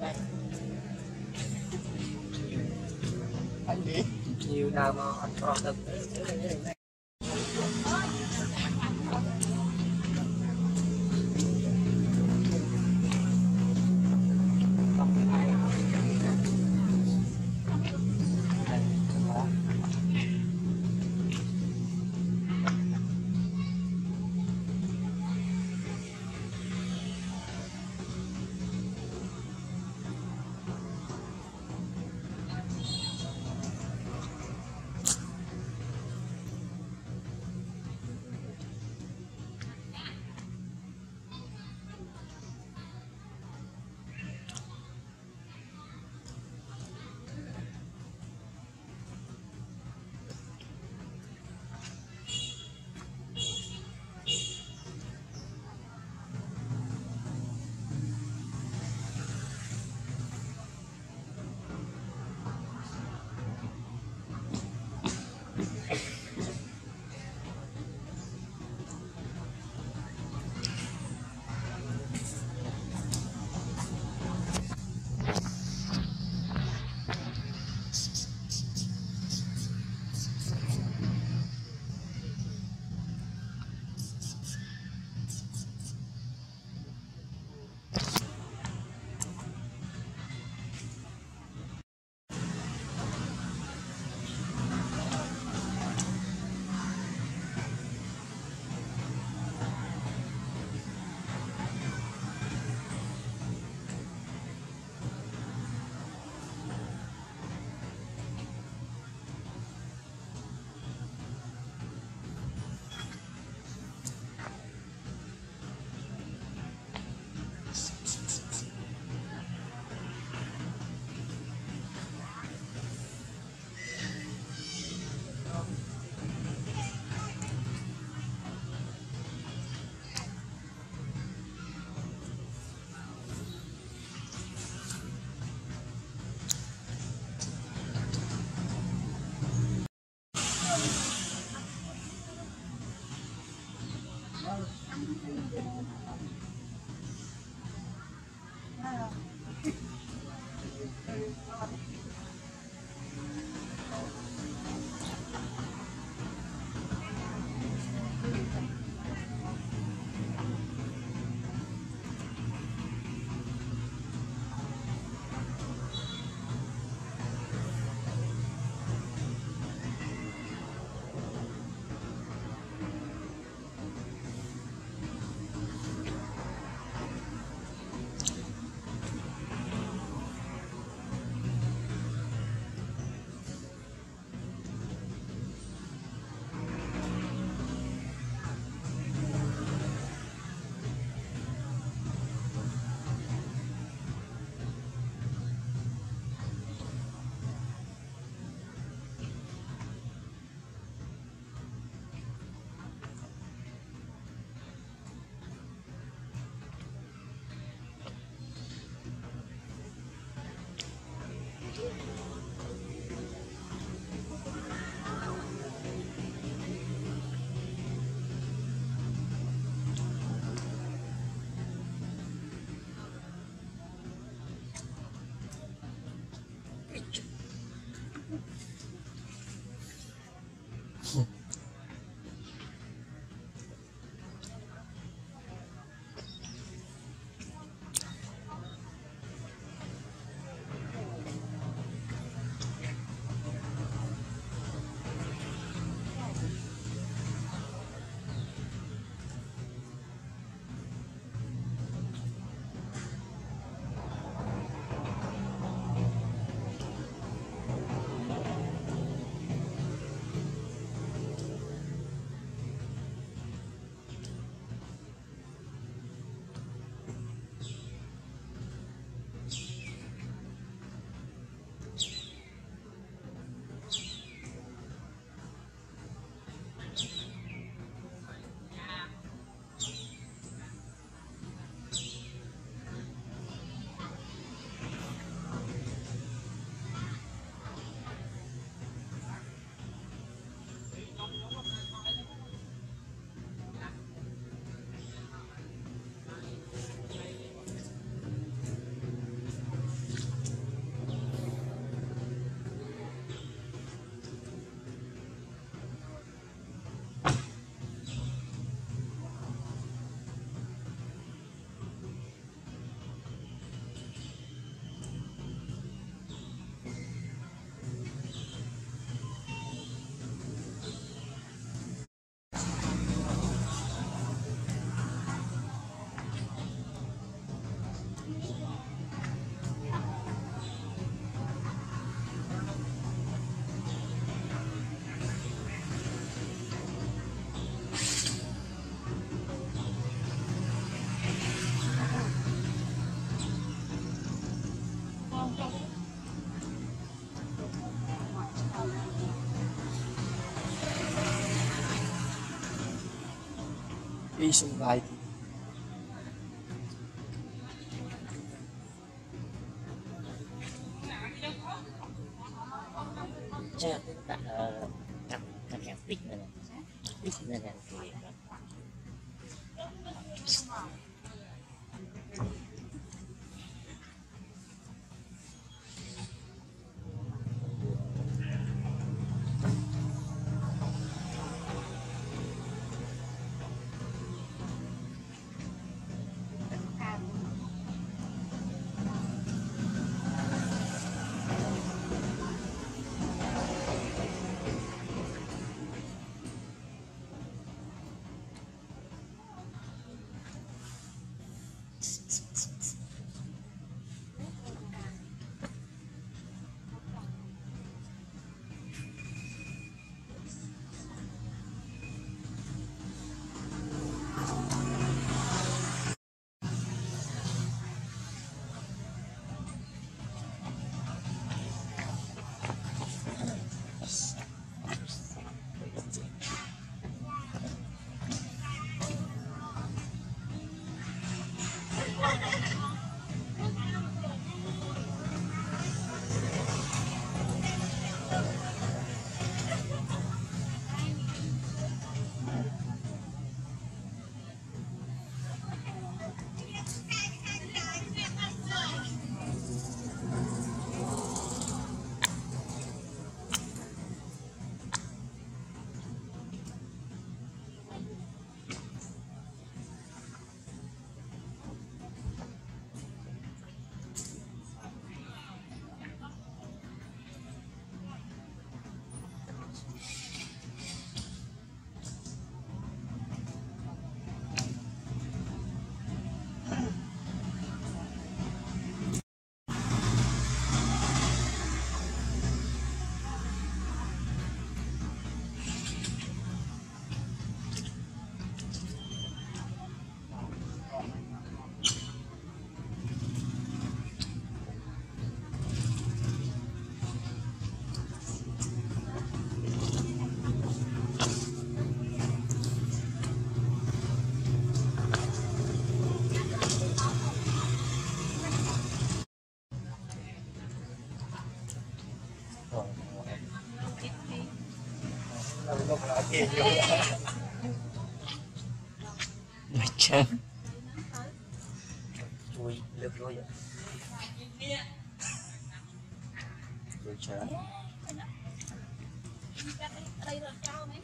Bạn anh đi nhiều nào mà anh còn được Asian light. Chắc dạ, bạn đặt đặt hàng pick này, này ờ, mà chân chui lướt rồi rồi chờ đây là cao mấy